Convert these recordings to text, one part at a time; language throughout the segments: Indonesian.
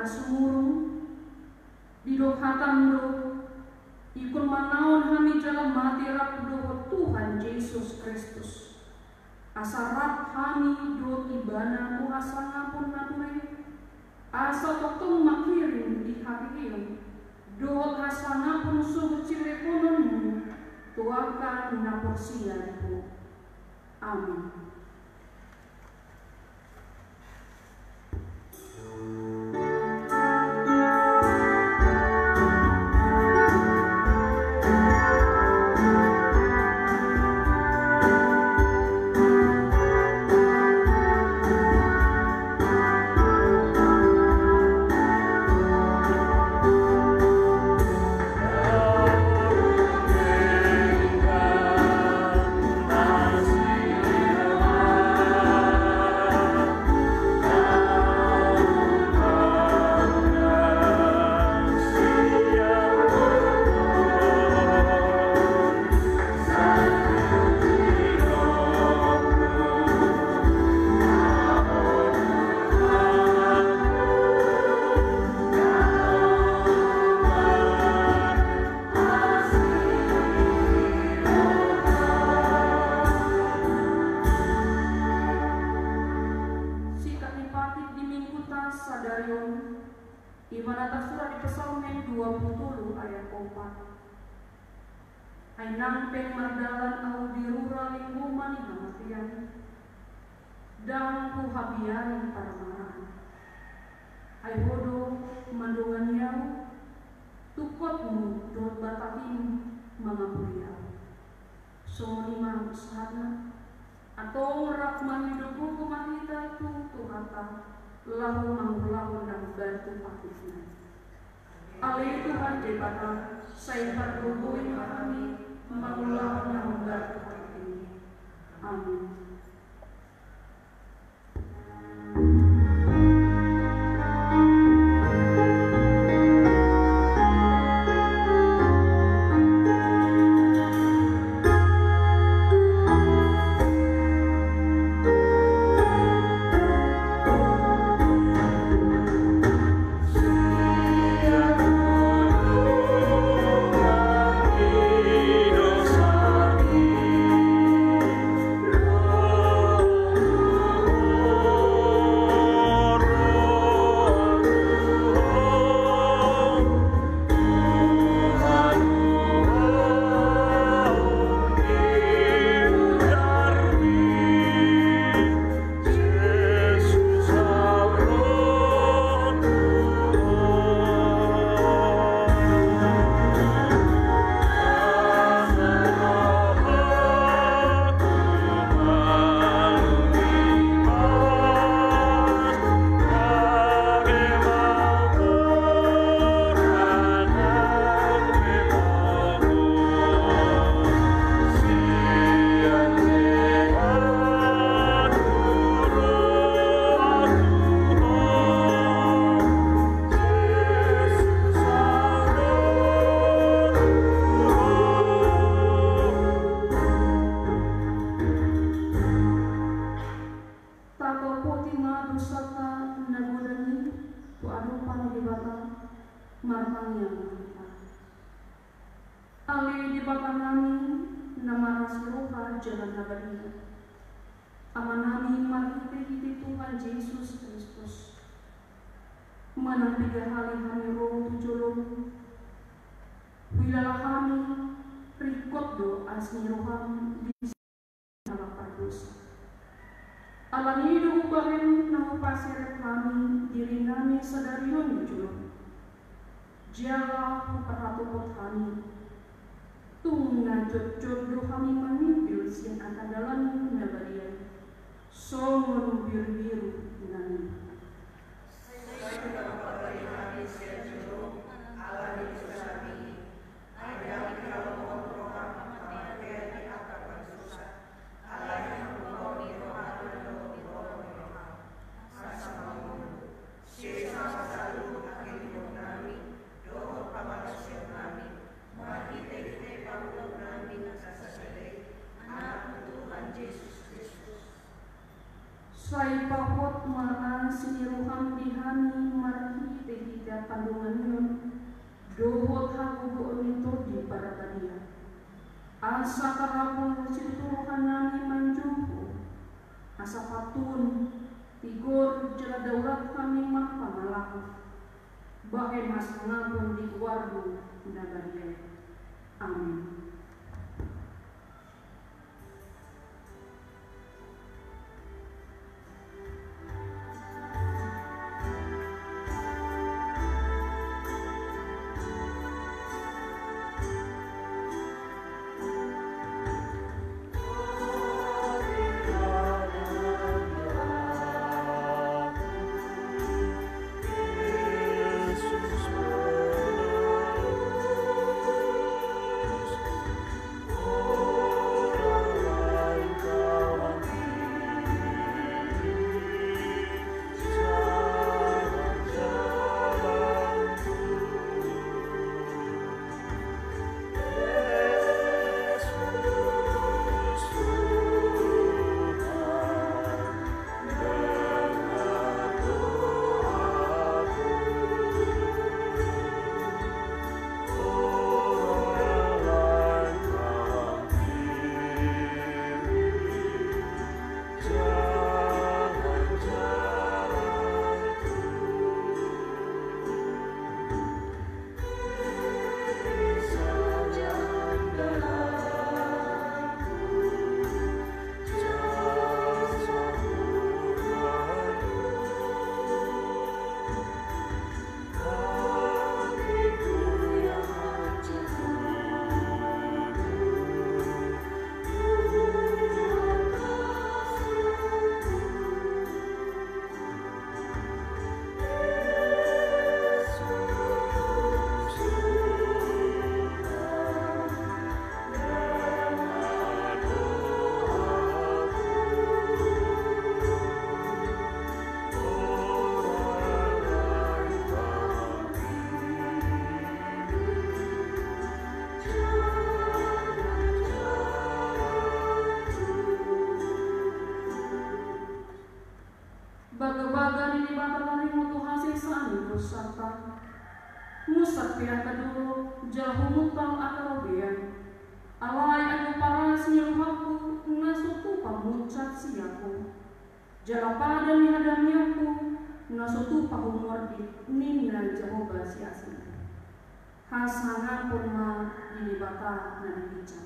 parasibuhan na sumurong, di dohatan do, ikon manaon hami jalan mati rap do Tuhan Yesus Kristus. Asarap hami do ibana ku asanga pun nature, asa tokong makirin di hari do asanga pun suhu cilepononmu, tuakan na porsianmu. Amin. Sikat Dan ku habian paramaran Ai bodo mandungan yau Tukotmu dot batakim mangapuriau So lima sana atau rak mahidupu kumahita tu tuhata lahu mangulahu dan bantu aktifnya. Ali Tuhan jebata saya berhubungi kami mangulahu dan bantu. Amin. Sadarion julong. Jala uparatukot kami. Tung na jodoh kami manimbil siang dalam nabarian. Songon biru-biru nami. Sai pahot maan siniruham dihani marhi tehida kandungan yun dohot hakugo nito di para badia. Asa kahapon situruhan nami manjumpo asa patun tigor jala daulat kami pamalang bahe mas ngabon di warung nagaria. Amin. 嗯。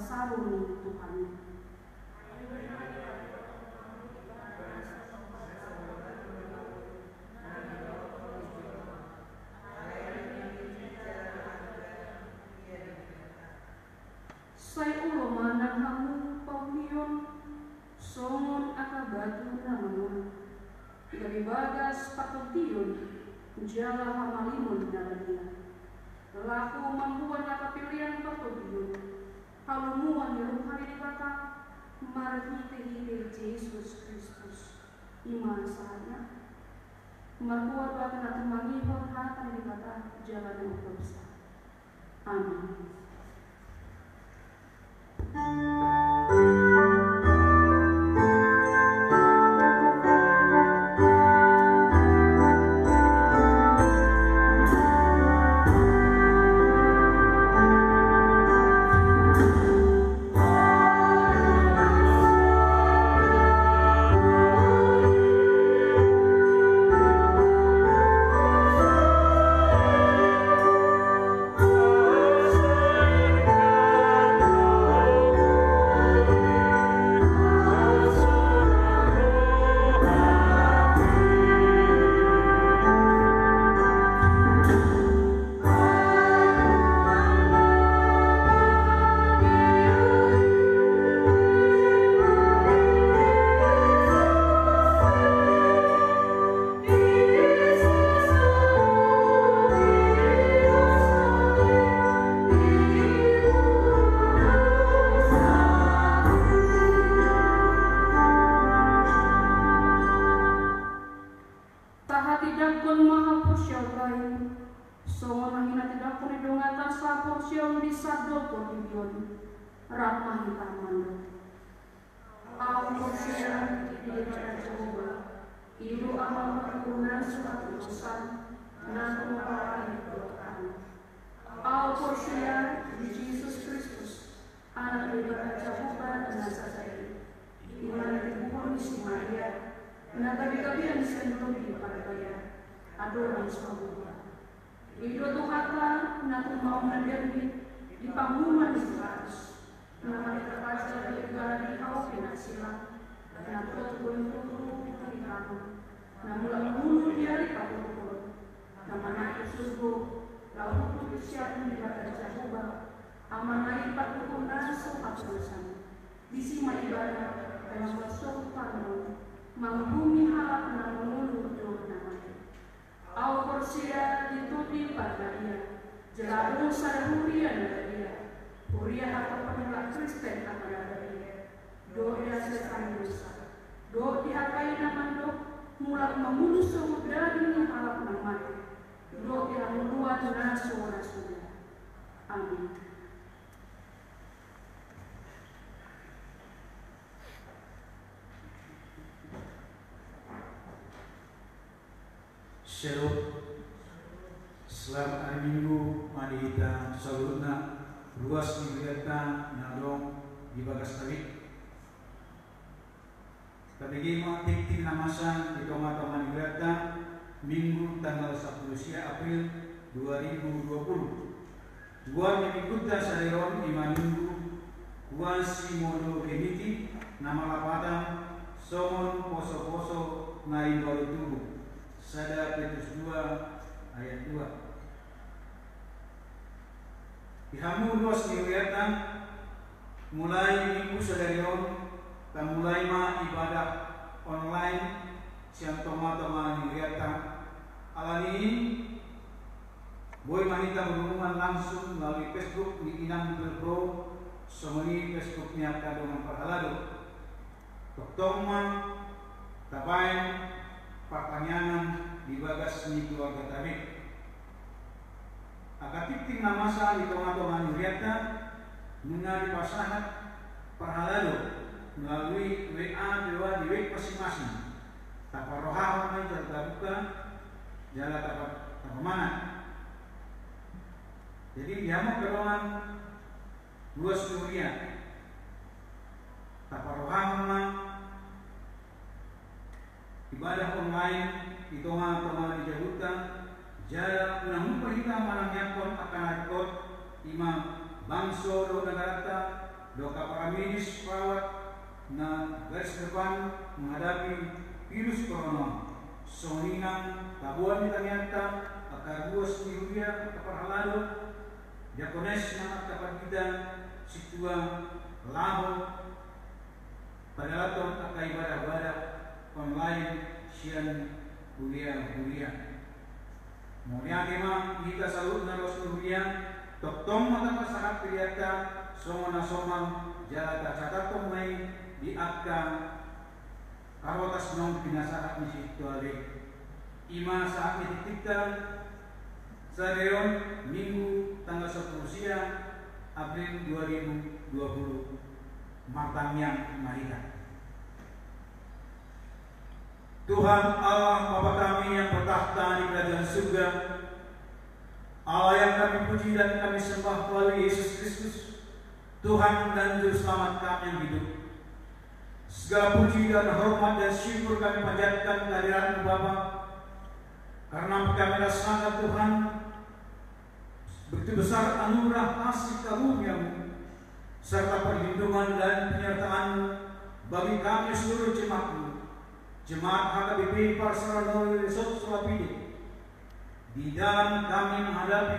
Ni Tuhan. Say ulo manang hamu pagmiyon songon naman. Dari bagas patutiyon jala hamalimun nalania. Laku mambuan kapilian patutiyon. Halumuan yang hari di bata marhite hite Yesus Kristus. Iman sana. Markuat bata na tumangihon hatan di bata jalan ng. Amin. Taha kaya adorang sa buwan. Ito to hata na tumaong na derbi di panguman ni Paris na malikakas sa lugar di hawapin na sila na tutulong tutulong di kamo na mula mulo di ari patutulong na manay susugo lalu tulis siya kung di bata sa buba ang manay patutulong na sa patulosan. Di si maibadah dalam masuk panon menghuni halak na mengulur doa namanya. Au korsia dituti pada dia, jelalu sarhuria dia, huria atau penolak Kristen kepada dia. Doa setan dosa, doa dihakai mulai memulus samudra ini halak namanya. Doa yang meluat nasu sudah. Amin. Shalom. Selamat hari Minggu, mari kita salurna luas melihatkan nyadong di bagas tadi. Tapi mau tiktik namasan di toma-toma melihatkan Minggu tanggal 10 April 2020. Dua mengikutan sareron lima minggu kuasi modo geniti nama lapatan somon poso-poso ngai baru tubuh Sada Petrus 2 ayat 2. Dihamu luas dilihatkan mulai minggu sadarion dan mulai ma ibadah online siang toma-toma dilihatkan alani Boy manita berhubungan langsung melalui Facebook di Inang Pro Somoni Facebooknya kadongan pahalado Toktoma tabayan pertanyaan di bagas ni keluarga tabi. Akatik na masa di tengah-tengah nuriata nunga di pasahat perhalado melalui WA dewa di web masing-masing. Tapa rohawan may terbuka jala tapa tapa mana. Jadi dia mau kelongan dua suria. Tapa rohawan ibadah online itu teman dijabutkan jaya unang perhita malang yakon akan rekod imam bangso do negarata do kaparamidis perawat na garis depan menghadapi virus corona. Soningan tabuan di ternyata akan dua sendirian keparhalado jakones na kita situa laho pada laton akan ibadah-ibadah online sian kuliah kuliah Mulia kema kita salut na los kuliah toktom mata pasahat priyata songo na somang jala ta catatom may di akka karotas nong pinasahat ni situ ale ima saat sa reon minggu tanggal 10 siang April 2020 matangnya mahita Tuhan Allah Bapa kami yang bertahta di kerajaan surga. Allah yang kami puji dan kami sembah melalui Yesus Kristus Tuhan dan Juru Selamat kami yang hidup. Segala puji dan hormat dan syukur kami panjatkan kehadiran Bapa. Karena kami rasakan Tuhan. Begitu besar anugerah kasih karuniamu Serta perlindungan dan penyertaan bagi kami seluruh jemaatmu Jemaat HKBP Parsarano Resort Surabaya di dalam kami menghadapi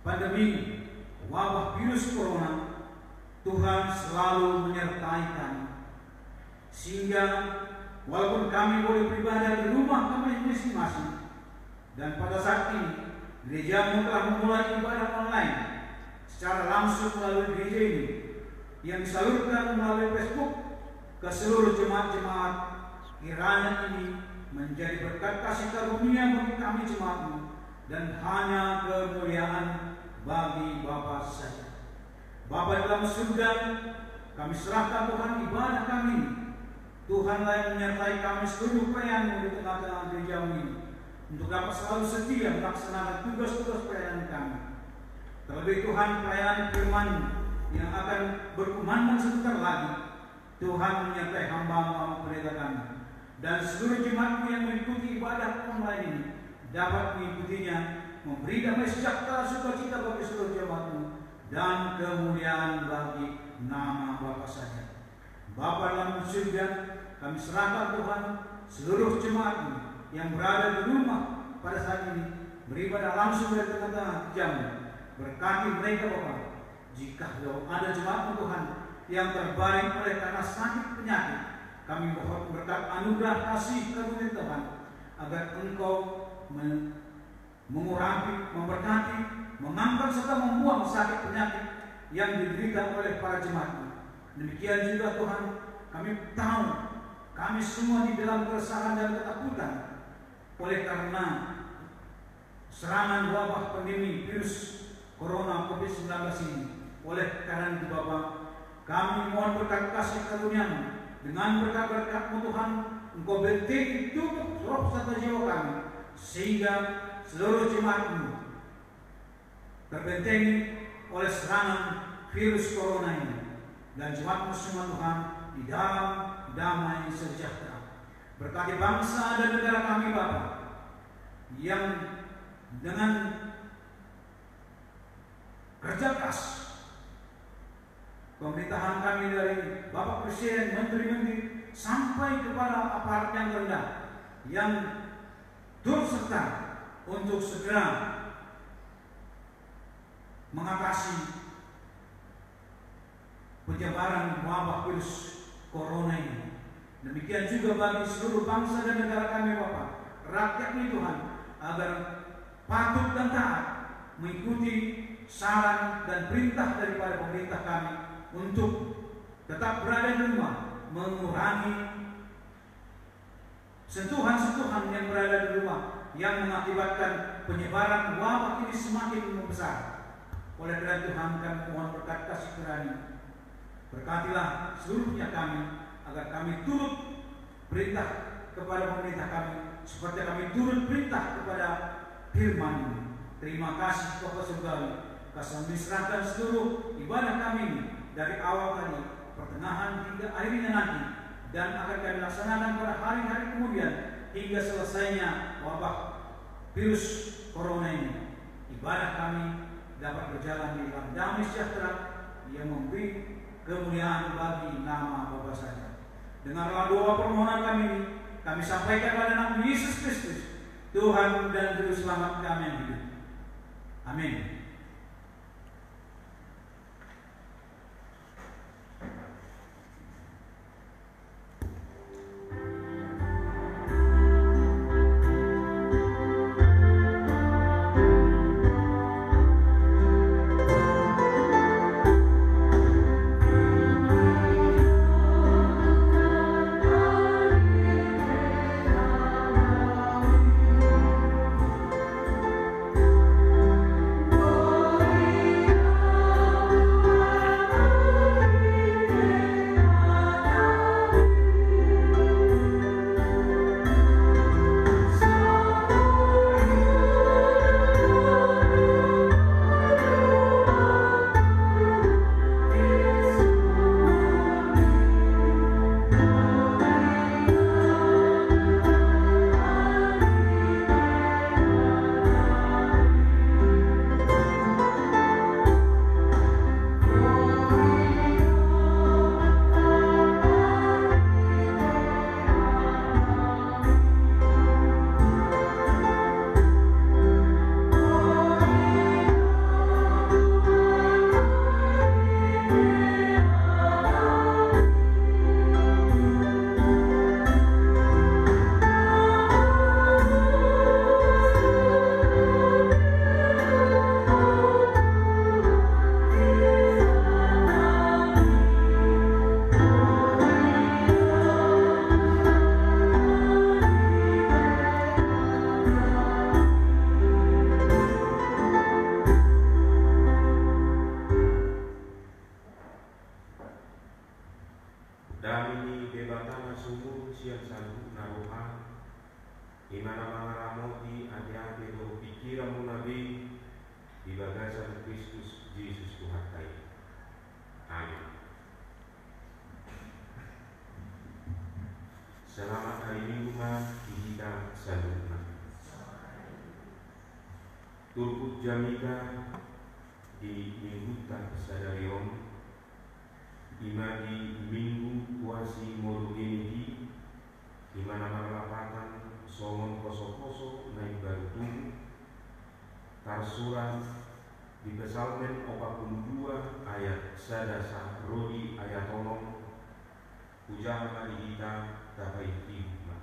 pandemi wabah virus corona, Tuhan selalu menyertai kami. Sehingga walaupun kami boleh beribadah di rumah kami masing-masing, dan pada saat ini gereja telah memulai ibadah online secara langsung melalui gereja ini yang disalurkan melalui Facebook ke seluruh jemaat-jemaat kiranya ini menjadi berkat kasih karunia bagi kami jemaatmu dan hanya kemuliaan bagi Bapa saja. Bapa dalam surga, kami serahkan Tuhan ibadah kami. Tuhanlah yang menyertai kami seluruh pelayanmu di tengah-tengah gereja ini untuk dapat selalu setia melaksanakan tugas-tugas pelayanan kami. Terlebih Tuhan pelayanan firman yang akan berkumandang sebentar lagi. Tuhan menyertai hamba-hamba pendeta kami dan seluruh jemaatmu yang mengikuti ibadah online ini dapat mengikutinya, memberi damai sejahtera sukacita bagi seluruh jemaatmu dan kemuliaan bagi nama Bapa saja. Bapa dalam surga, kami serahkan Tuhan seluruh jemaatmu yang berada di rumah pada saat ini beribadah langsung dari tengah-tengah jam. Berkati mereka Bapak. Jika ada jemaatmu Tuhan yang terbaring oleh karena sakit penyakit, kami mohon berkat anugerah kasih karunia Tuhan agar Engkau mengurangi, memberkati, mengangkat serta membuang sakit penyakit yang diderita oleh para jemaat. Demikian juga Tuhan, kami tahu kami semua di dalam keresahan dan ketakutan oleh karena serangan wabah pandemi virus corona COVID-19 ini. Oleh karena itu Bapak, kami mohon berkat kasih karunia dengan berkat-berkatmu Tuhan, Engkau bentik tutup roh serta jiwa kami, sehingga seluruh jemaatmu terbenteng oleh serangan virus corona ini. Dan jemaatmu semua Tuhan di dalam damai sejahtera. Berkati bangsa dan negara kami Bapa yang dengan kerja keras pemerintahan kami dari Bapak Presiden, Menteri-Menteri sampai kepada aparat yang rendah yang turut serta untuk segera mengatasi penyebaran wabah virus corona ini. Demikian juga bagi seluruh bangsa dan negara kami Bapak, rakyat ini Tuhan, agar patuh dan taat mengikuti saran dan perintah daripada pemerintah kami untuk tetap berada di rumah, mengurangi sentuhan-sentuhan yang berada di rumah yang mengakibatkan penyebaran wabah ini semakin membesar. Oleh karena Tuhan kami mohon berkat kasih kirani. Berkatilah seluruhnya kami agar kami turut perintah kepada pemerintah kami seperti kami turut perintah kepada firman. Terima kasih Bapak Surgawi. Kami serahkan seluruh ibadah kami ini dari awal tadi, pertengahan hingga akhirnya nanti dan akan kami laksanakan pada hari-hari kemudian hingga selesainya wabah virus corona ini. Ibadah kami dapat berjalan di dalam damai sejahtera yang memberi kemuliaan bagi nama Bapa saja. Dengarlah doa permohonan kami ini, kami sampaikan pada nama Yesus Kristus, Tuhan dan Juru Selamat kami yang hidup. Amin. dinamika di, di hutan Sadayong imagi minggu kuasi morugenti di mana marlapatan songon koso-koso naik baru tarsuran di Pesalmen 42 ayat sadasa rodi ayat tolong ujah mari kita dapat hikmah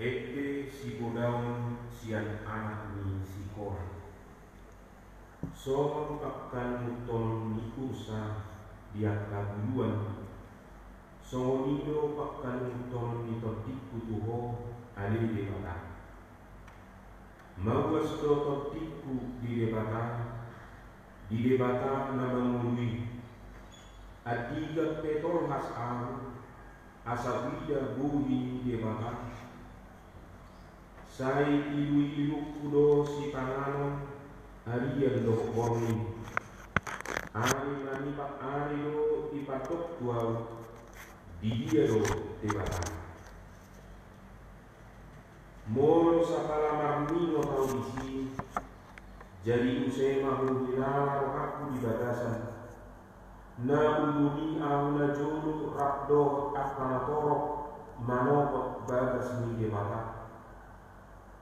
ete si godaun sian anak ni si kora. So pakkan mutol ni kursa dia kabuluan. So nido pakkan mutol ni totik kutuho alin di bata. Mawas do totikku di debata, di debata na mangului. Adiga petol has ang, asawida buhi di debata, sai ilu-ilu kudo si tanganon hari yang dok borni ari mani pak ari do ipatok dua dia ya do tebata moro sapala marmino tau isi jadi usai mahu dilalar aku di batasan. Na uduni au na jolo rakdo akana torok manokot batas ni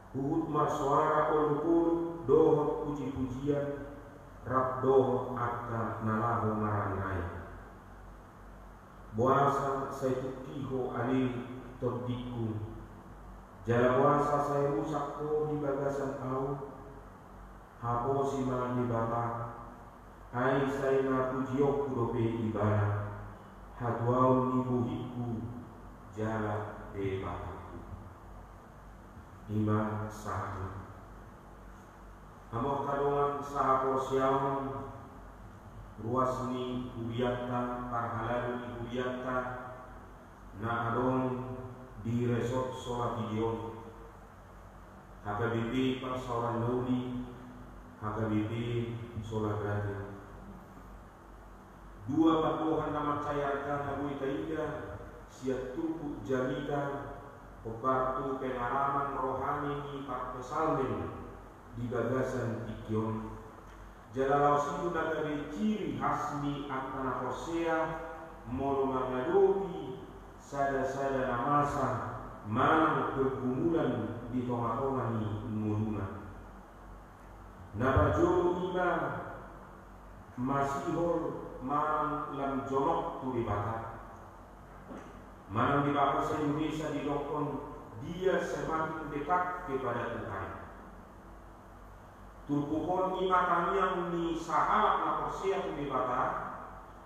Huhutma suara olukul dohot puji-pujian Rab dohot atta nalahu marangai Buasa saya tutiho alil Jala buasa saya rusak ko di bagasan au. Hapo si di bata. Hai saya na pujiok kudope ibana Hadwau ni buhiku Jala debata bataku ima sahatu Amo kadongan sahapo siang ruas ni hubiyata parhalalu ni hubiyata na adong di resort sola video. HKBP persoalan Naudi HKBP sola gratis dua patuhan nama cayarkan Abu Itaida siat tuku jamita Pepartu pengalaman rohani ni Pak Pesalmen di gagasan Ikion Jalalau dari ciri khasni akana Hosea molo mangadobi sada-sada namasa manang pergumulan di tonga-tonga ni nguluna. Nabajolo ima masihol manang lam jonok tu Manang di bahasa Indonesia di dokon dia semakin dekat kepada Tuhan. Turpukon ima kamiang ni sahalak na persia tu di bata.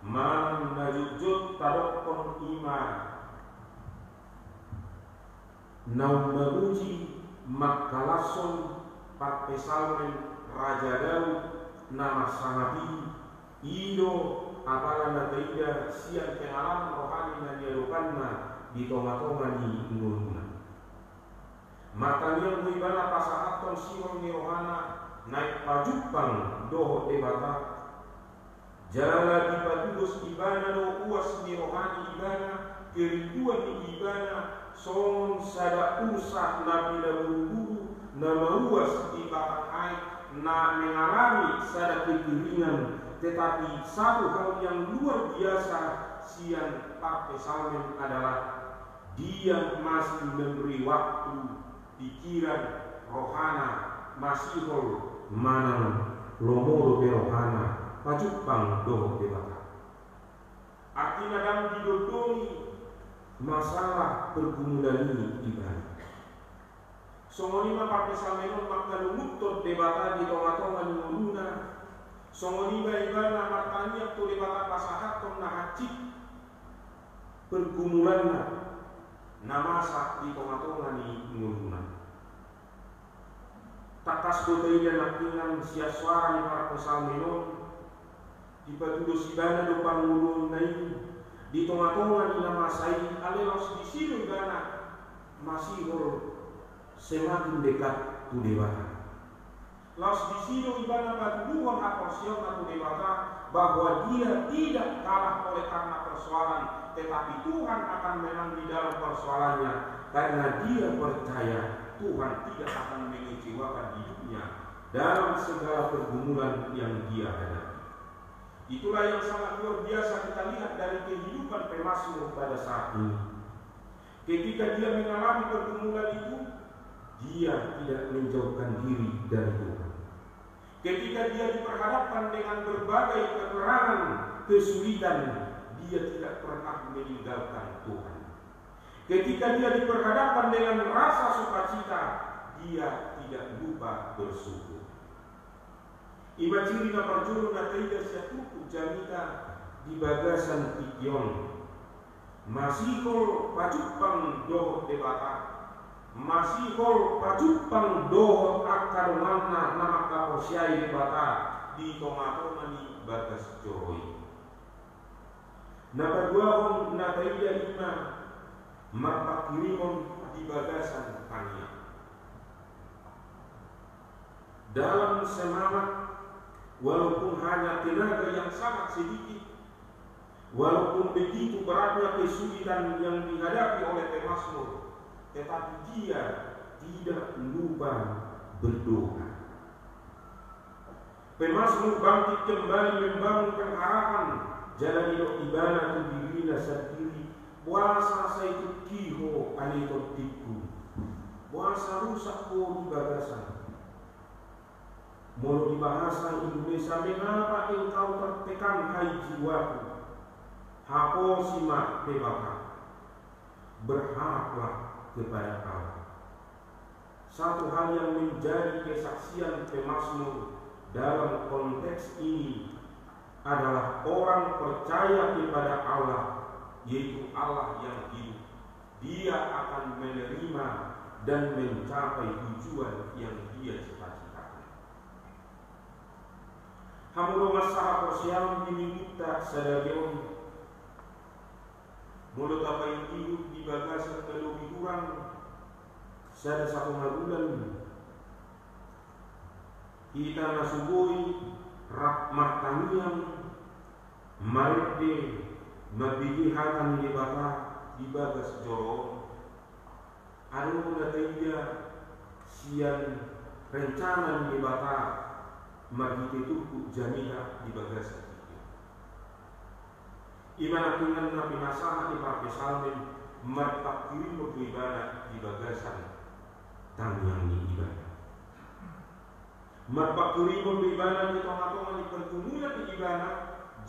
Manang najujud tadokon ima Naum memuji makalason pak pesalmen Raja Daud nama sangabi Ido apala na taida siang pengalaman rohani na diadokanna di tonga-tonga ni nguluna. Maka niya muibana pasahaton siwang ni rohana naik pajupang doho debata Jala di patudus ibana do uas ni rohani ibana kerinduan ni ibana son sada usah na bila buru-buru na mauas di batang air na mengalami sada kekeringan tetapi satu hal yang luar biasa siang Pak Pesalmen adalah dia masih memberi waktu pikiran rohana masih mana lomoro rohana pajupang doh debata artinya dalam didodongi masalah pergumulan ini ibadah. Songonima pakai samenon maka lumutut debata di tonga-tonga muluna. Songonima ibana matanya tu debata pasahat tong nahacik pergumulan namasa di tonga-tonga ni muluna. Takas kota ida nakinan sia suara ni para pesamenon di patudo sibana do pangulun na ini. Di tengah-tengah di nama saya alelos di sini gana masih semakin dekat tu dewata. Los di sini ibana bantuan aporsion tu dewata bahwa dia tidak kalah oleh karena persoalan, tetapi Tuhan akan menang di dalam persoalannya karena dia percaya Tuhan tidak akan mengecewakan hidupnya dalam segala pergumulan yang dia hadapi. Itulah yang sangat luar biasa kita lihat dari kehidupan Pemasmur pada saat ini. Ketika dia mengalami pergumulan itu, dia tidak menjauhkan diri dari Tuhan. Ketika dia diperhadapkan dengan berbagai kekurangan, kesulitan, dia tidak pernah meninggalkan Tuhan. Ketika dia diperhadapkan dengan rasa sukacita, dia tidak lupa bersyukur. Iba ciri na parjuru na tuku jamita di bagasan pikion. Masihol pajupang doho debata. Masihol pajupang doho akarumanna nama kaposyai debata di tomato ni bagas joroi. Napaduahon na taida ima mapakirimon di bagasan kania. Dalam semangat walaupun hanya tenaga yang sangat sedikit, walaupun begitu beratnya kesulitan yang dihadapi oleh Pemasmur, tetapi dia tidak lupa berdoa. Pemasmur bangkit kembali membangunkan harapan jalan hidup ibadah tu dirina sendiri. Puasa itu kiho anito tiku. Puasa rusak ko di bagasan. Mau di bahasa Indonesia mengapa engkau tertekan hai jiwaku Hapo simak debaka Berharaplah kepada Allah Satu hal yang menjadi kesaksian pemasmur dalam konteks ini adalah orang percaya kepada Allah yaitu Allah yang hidup. Dia akan menerima dan mencapai tujuan yang dia cita-citakan. Hamulo masaha persiapan diminta sadarion Mulut apa yang hidup di bagasan lebih kurang. Sada satu bulan Kita nasubui Rahmataniam Maride Mabigi hatan di bata Di bagas joro Anu nataiya Sian rencana di Magite tuku jamiha di bagasan Iman atungan nabi nasaha di parke salmin Martak kiri ibadah di bagasan Tangyang ni ibadah Martak kiri ibadah di tengah-tengah di pergumulan di ibadah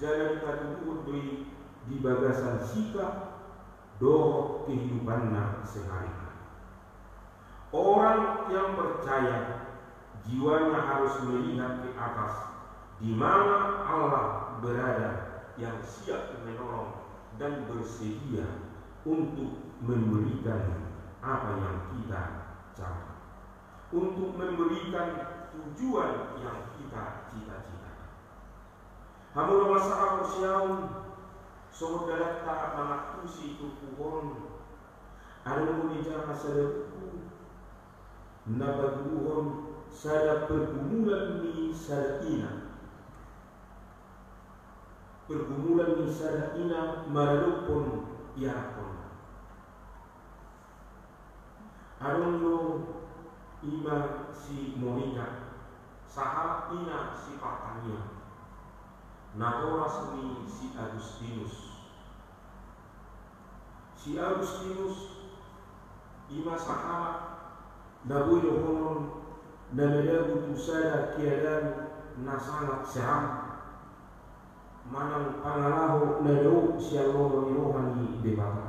Jalan tunggu beri di bagasan sikap Doh kehidupan sehari Orang yang percaya jiwanya harus melihat ke atas di mana Allah berada yang siap menolong dan bersedia untuk memberikan apa yang kita cari, untuk memberikan tujuan yang kita cita-citakan. Hamu masalah syaun saudara tak mengakusi itu pohon ada mengejar sadapku nabaguhon sada pergumulan ni sada ina pergumulan ni sada ina maralupon yakon Arondo ima si Monica sahabat ina si Patania Natoras ni si Agustinus. Si Agustinus ima sahabat Nabuyo honon na medabu tusada kiadan na sangat seram manang pangalaho na daw siya lono ni rohani debata.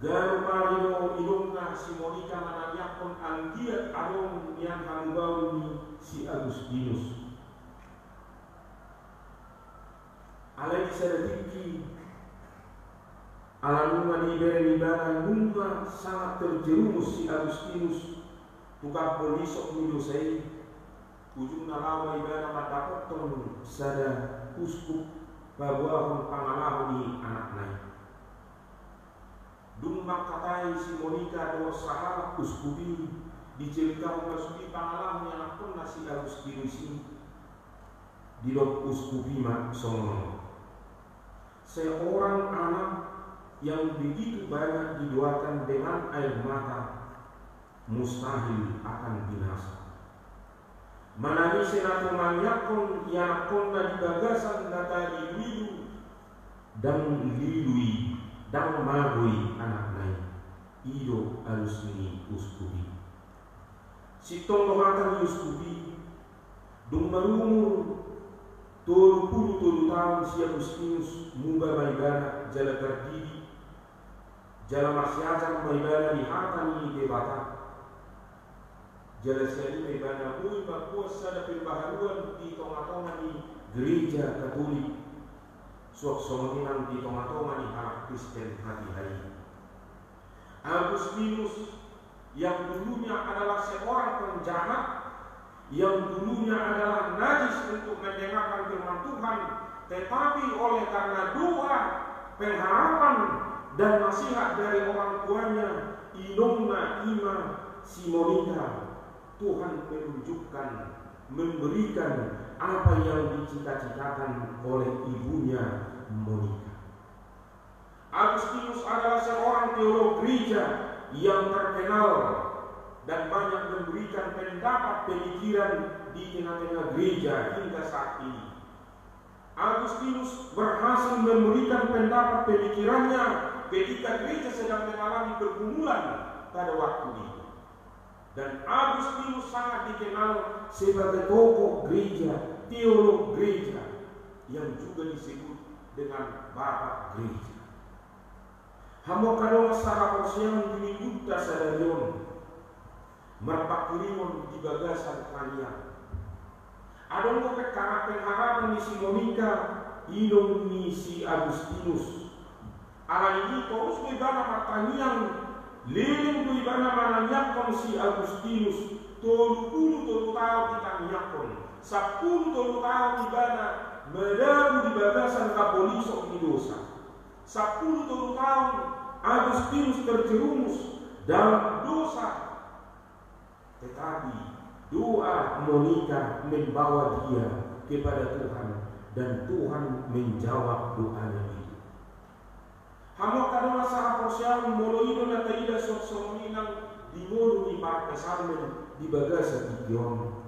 Garo palino ilongna si Monica mananyakon ang giat arong yang hanggaw ni si Agustinus. Alay sa dadiki Alanunga ni Bere Libana nunga sangat terjerumus si Agustinus tukang polisok ni Dosei ujung nalawa ibana matakoton sada uskup babuahon pangalahu ni anak naik Dumbak katai si Monica do sahabat uskupi diceritakan masuki pangalahu yang pun nasi Agustinus ini di dok uskupi mak sono seorang anak yang begitu banyak didoakan dengan air mata mustahil akan binasa. Manami senatu manyakon yakon na dibagasan data lilu dan lilui dan magui anak lain. Ido alusni uskubi. Si tonglohatan uskubi dung marumur Tolu puluh tolu tahun si Agustinus munga maibana jala terdiri jala masyajan maibana di hatani debata jala seli maibana ui makuas sada perbaharuan di tonga-tonga di gereja katolik. Suak somonginan di tonga-tonga di hak Kristen hati hari. Agustinus yang dulunya adalah seorang penjahat yang dulunya adalah najis untuk mendengarkan firman Tuhan, tetapi oleh karena doa, pengharapan dan nasihat dari orang tuanya, Inongna Ima Simonika, Tuhan menunjukkan, memberikan apa yang dicita-citakan oleh ibunya Monica. Agustinus adalah seorang teolog gereja yang terkenal dan banyak memberikan pendapat pemikiran di tengah-tengah gereja hingga saat ini. Agustinus berhasil memberikan pendapat pemikirannya ketika gereja sedang mengalami pergumulan pada waktu itu. Dan Agustinus sangat dikenal sebagai tokoh gereja, teolog gereja yang juga disebut dengan Bapak Gereja. Hamo kadang sarap siang diminggu sadarion merpakulimon di bagasan kalian. Ada kok karena pengharapan di Simonika inong ni si Agustinus. Ala ini terus ibana matanyang liling tu ibana mananyakon si Agustinus. Tolu puluh tolu tahun kita nyakon. Sepuluh tolu tahun ibana medabu di bagasan kapolisok di dosa. Sepuluh tolu tahun Agustinus terjerumus dalam dosa. Tetapi doa Monica membawa dia kepada Tuhan dan Tuhan menjawab doanya itu. Hamo masa prosial molo ino na taida sok sominang di molo ni parke sarmen di bagasa tigion.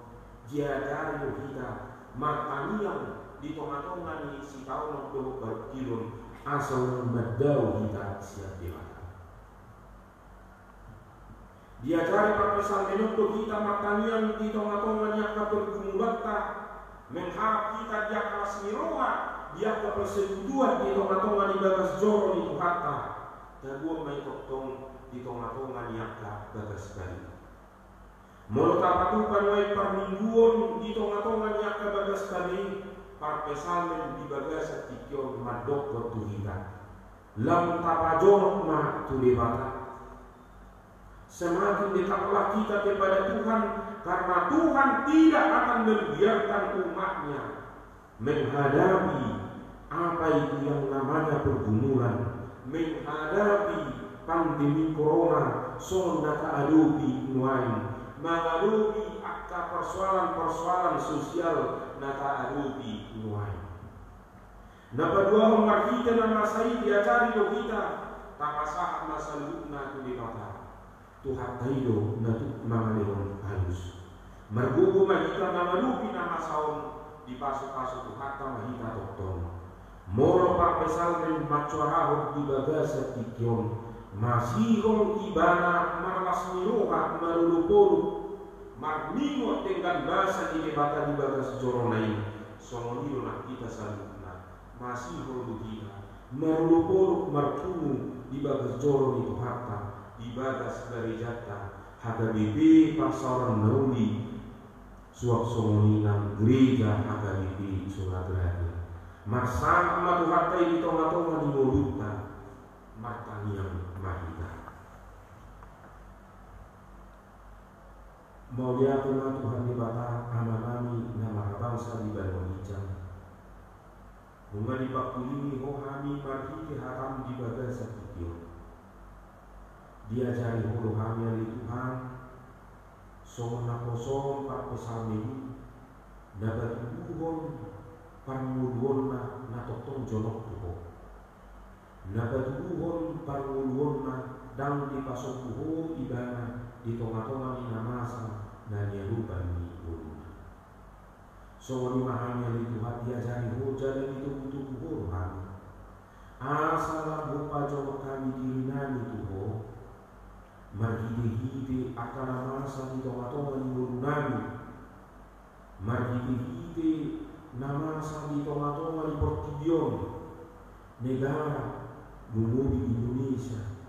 Jia dari kita mataniang di tonga-tonga ni si tau no do berkilon asal medau kita siap dilata. Diajari parke sarmen kita mataniang di tonga-tonga ni akan bergumulata mengharap kita dia kelas miroa ke persekutuan di tonga-tonga di bagas joro di tuhata dan gua mai tong di tonga-tonga di akka bagas kali Molo tapatupan wai permingguan di tonga-tonga di akka bagas kali parpesamen di bagas tikyon madok kita. Lam tapajonok ma tu debata. Semakin dekatlah kita kepada Tuhan karena Tuhan tidak akan membiarkan umatnya menghadapi apa itu yang namanya pergumulan, menghadapi pandemi corona, sonda adopi nuain, menghadapi akta persoalan-persoalan sosial nata adopi nuain. Napa dua umar kita nama saya diajari do kita, tak masalah masalah tu di kota. Tuhan taido natu mangalehon halus. Margugo mahita mamalupi na masaon di paso-paso Tuhan mahita tokton. Moro papesal men macuarahon di bagasa tikyon. Masihon ibana marlas niroha marulupolu. Marningo tenggan basa di bata di bagas joro lain. Songonilo na kita salutna. Masihon duhina. Marulupolu markunu di bagas joro ni Tuhan ibadas dari jata haga bibi pasaran nauli suak songoninang gereja haga bibi suragradi marsang ama tuhatai di tonga-tonga di moluta martaniang mahita mau dia Tuhan di bata ama kami nama bangsa di Bandung Hijau Bunga di pakulini ho hami marhiti haram di bagasa kikyo diajari hulu hamil Tuhan Somna kosong pak pesalmi dapat uhon panguluon na natotong jonok tuho dapat uhon panguluon na dang di pasok tuho ibana di tonga-tonga ni namasa na niyalupan ni ulu so ni mahamil di Tuhan diajari ho jadi itu untuk uhon kami asal bupa jonok kami diri nani tuho marhide-hide akana masa ni tonga-tonga ni mulunani marhide-hide namasa di tonga-tonga ni Portigion negara Lumobi Indonesia.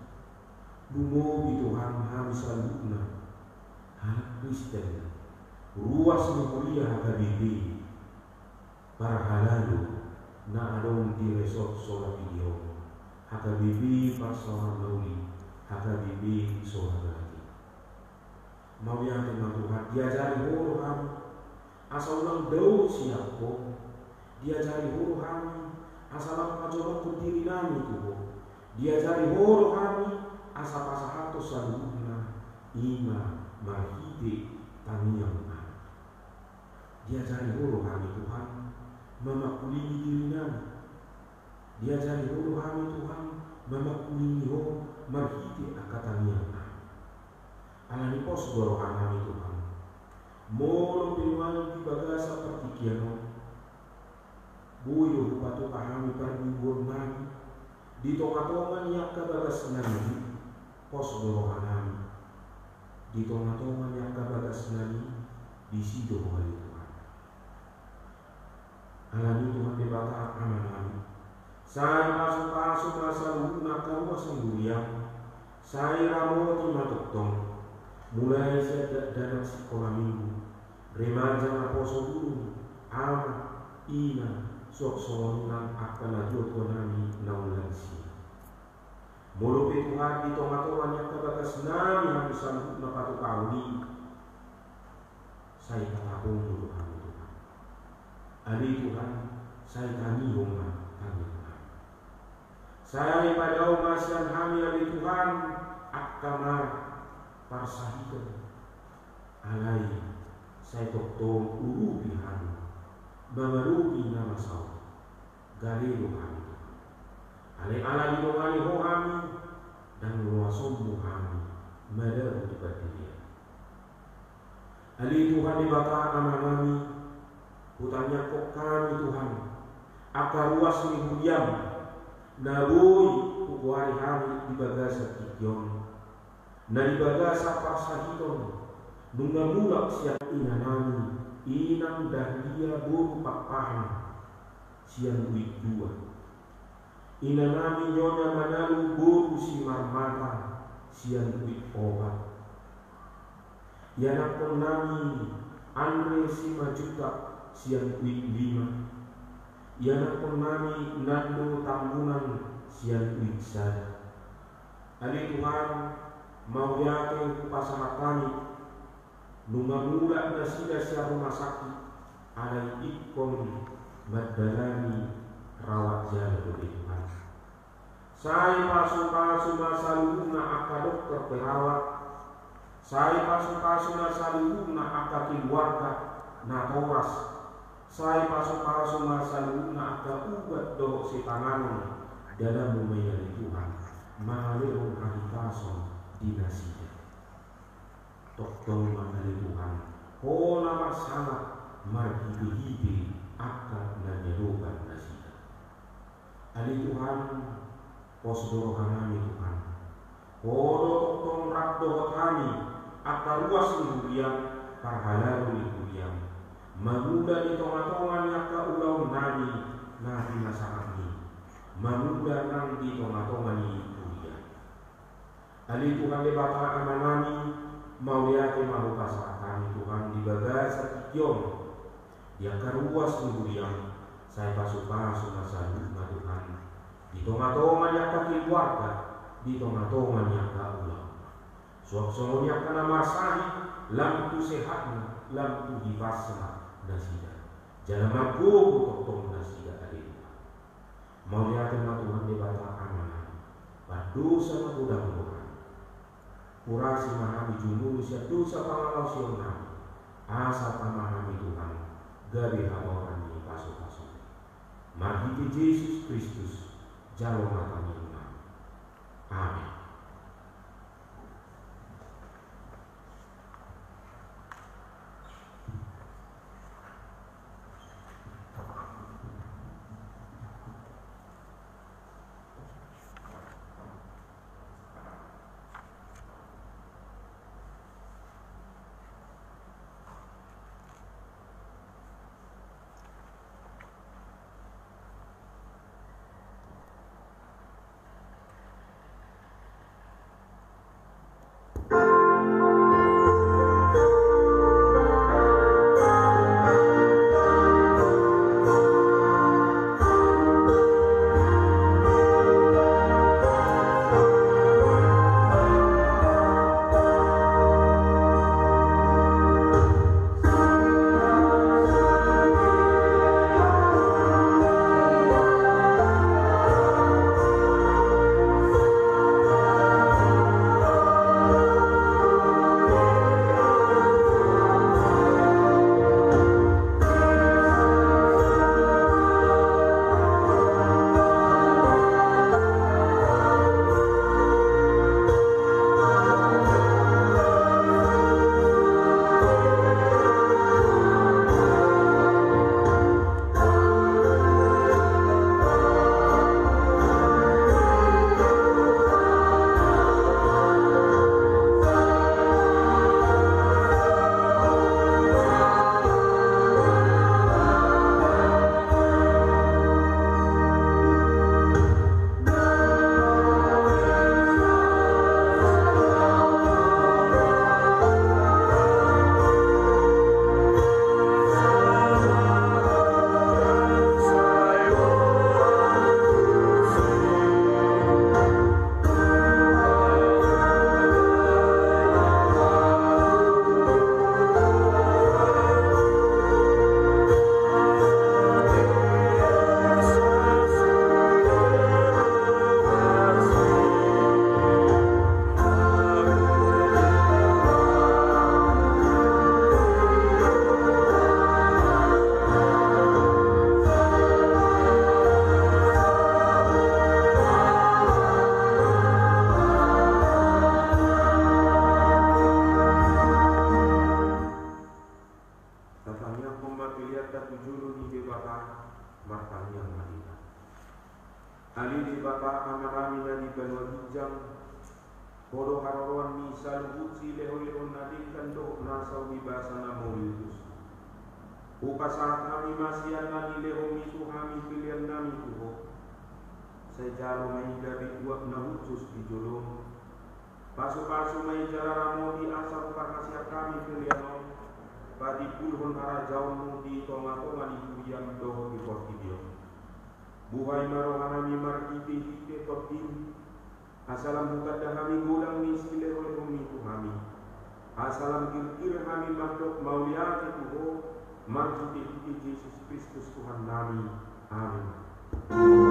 Lumobi Tuhan habis alumna. Anak Kristen. Ruas mulia HKBP Para halalu Na adong di resort sola video. HKBP Pasaran Lauli hata bibi lagi. Mau yang dengan Tuhan diajari kami asal ulang daun siapko diajari huru kami asal aku ku diri nami tuh diajari huru kami asal pasahato saluna ima mahide tamiang diajari huru kami Tuhan. Memakulini diri nami. Diajari huru kami Tuhan. Memakulini huru marhiti akatania alani pos gorohan kami Tuhan pinuan di bagasa partikiano buyo permingguan nami di tonga-tonga niyak kabagas nami pos gorohan kami di tonga-tonga niyak kabagas nami di sido hari Tuhan. Alani Tuhan debata aman kami saya masuk-masuk masa lunak kamu sendirian saya ramoti matutong mulai saya dalam sekolah minggu remaja poso dulu ama ina sok sonang akan ajo nami naulansi. Mulu pe Tuhan di tonga-tonga yang kebatas nami kami sambut na patu kauli. Saya katapong dulu kami Tuhan. Ali Tuhan, saya kami rumah kami Tuhan. Saya pada umat yang kami Tuhan akan parsahikan. Alai saya tokto urubi kami. Mamarubi nama sau. Galilu kami. Ale ala dinongani ho kami dan luasommu kami. Madaru di dia. Ali Tuhan di bata kami Hutannya kok kami Tuhan Akar ruas ni hudiam Nabui ukuari kami di bagasa kikion Na di bagasa parsahidon Nunga mulak siap ina nami Inang dahlia buru papahan Siang duit dua. Ina nami nyonya manalu buru si marmata Siang duit obat. Yanakon nami Andre si majuta siang wik lima. Yanakon nami Nando tambunan siang wik sada Ali Tuhan mau yakin pasangat kami Nungamula na rumah sakit. Alay ikon Magdalani Rawat oleh Tuhan Saya pasu-pasu masaluh na akadokter perawat. Saya pasu-pasu na saluhuna na aka keluarga na toras. Saya pasu-pasu na saluhuna na aka ugat do si tanganon dalam memayani Tuhan. Malirong kahitason dinasida. Toktong mengenai Tuhan. Ho nama sangat marhibi-hibi aka na nyerukan nasida. Ali Tuhan, pos dorohan kami Tuhan. Hodo toktong rak dohot kami, akaruas lihuliam parhalalu lihuliam manuda di tonga-tonga nyaka ulau nani nabi masakami manuda nang di tonga-tonga ni lihuliam Ali Tuhan di bata amanami mau yake mau kami Tuhan di bagasa kikion dia karuas lihuliam saya pasu-pasu masalu Tuhan di tonga-tonga nyaka keluarga di tonga-tonga nyaka ulau Suak-suaknya kena masahi lam tu sehatnya lam tu hifasna nasida. Jangan mampu tong nasida tadi. Mau lihat Tuhan di bata amanah. Padu sama udang. Kurasi mahami jumulu siap dosa pangalau siang Asa pamahami Tuhan. Gabi hamoran di pasu-pasu. Mari Yesus Kristus. Jalur matanya Amin. Asalam yulkir kami makhluk mauliati Tuho, makhluk Yesus Kristus Tuhan kami. Amin.